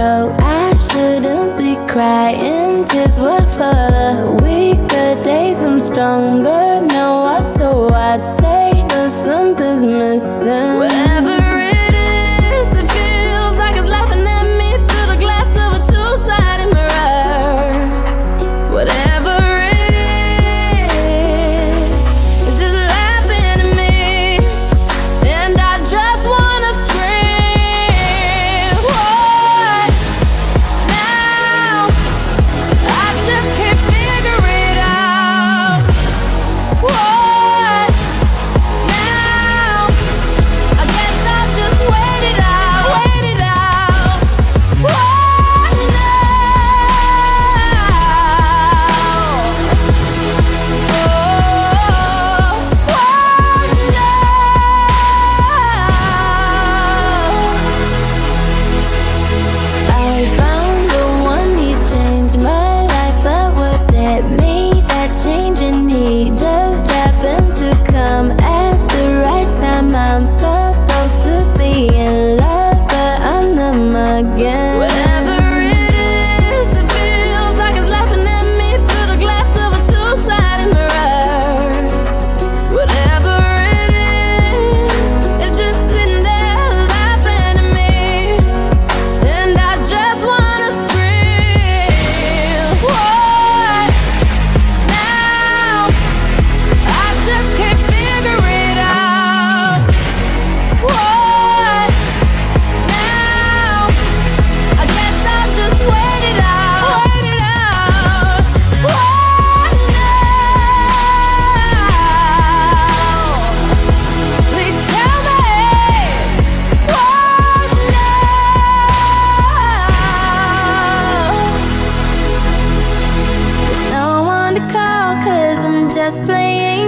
I shouldn't be crying. Tears were for the weaker days. I'm stronger now I, So I say that something's missing.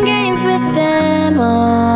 games with them all.